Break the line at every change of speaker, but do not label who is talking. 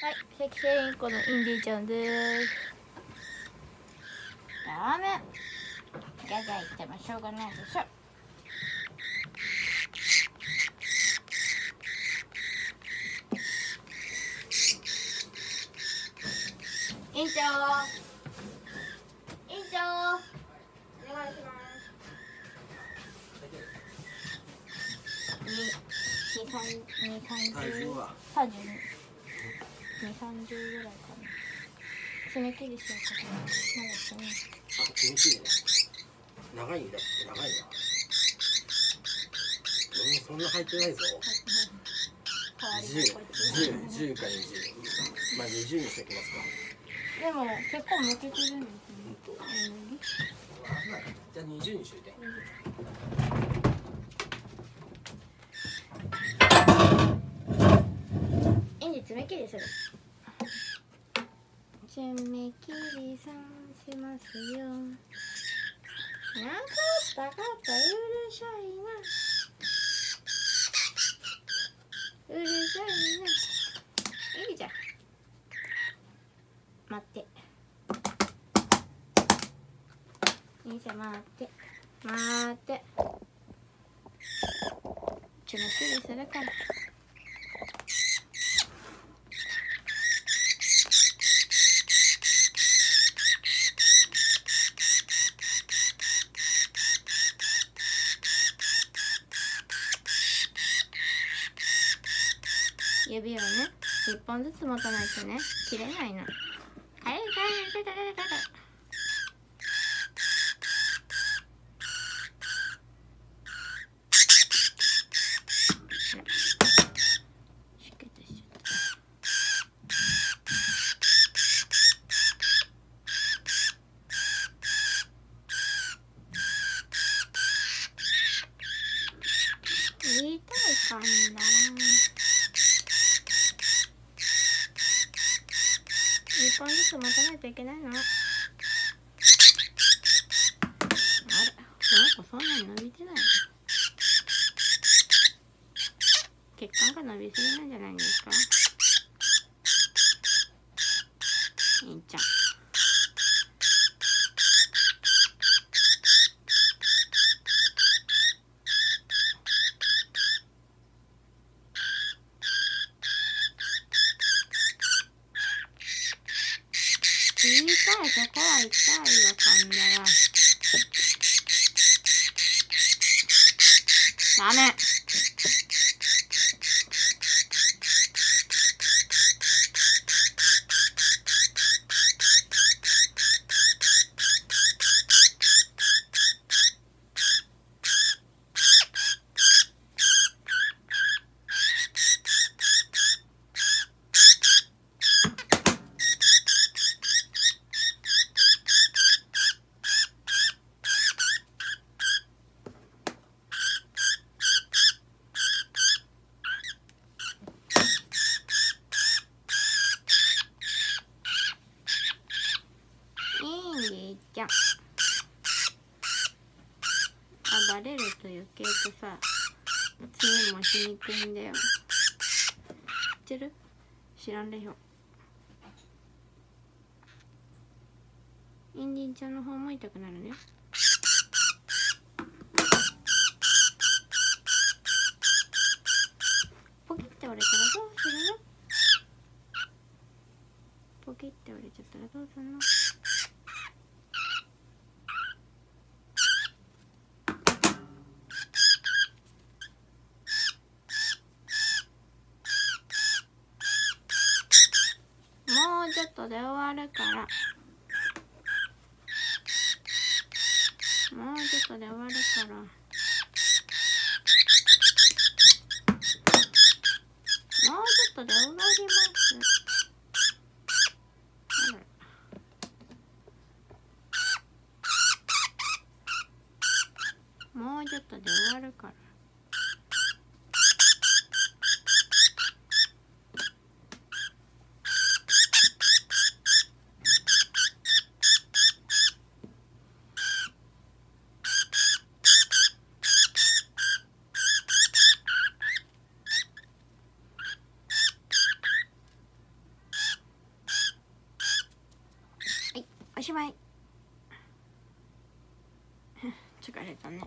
はい、赤星インコのインディちゃんです。ラーメン。じゃじゃ言ってもしょうがないでしょ。委員長。委員長。お願いします。二、二三、二三十。三十二。二三十ぐらいかな。爪切りしようかな。まだしてない。
あ、気持ちいいね。長いんだ。長いな。うん、そんな入ってないぞ。
変わり
十、
心地
十、十か二十。まあ、二十にしておきますか。
でも結構むけてるんですね。
うんじゃあ、二十にしといて。
インディ爪切りする。爪切りさんしますよ。なかったかったうるさいな。うるさいな。いいじゃん。待って。いいじゃん、待って。待って。爪切りするから。指をね一本ずつ持たないとね切れないの。はいはいはいはいはいはいけてしちゃった言いたいかんだな。一本ずつ持たないといけないの？あれ、この子そんなに伸びてないの？血管が伸びすぎなんじゃないんですか？言いたいそこは痛いよ噛んだらダメ。いいじゃん。あバレると余計とさ爪もしにくいんだよ。知ってる？知らんでしょ。インディンちゃんの方も痛くなるね。ポキって折れたらどうするの？ポキって折れちゃったらどうするの？とで終わるから。もうちょっとで終わるから。もうちょっとで終わります。もうちょっとで終わるから。おしまい。疲れたね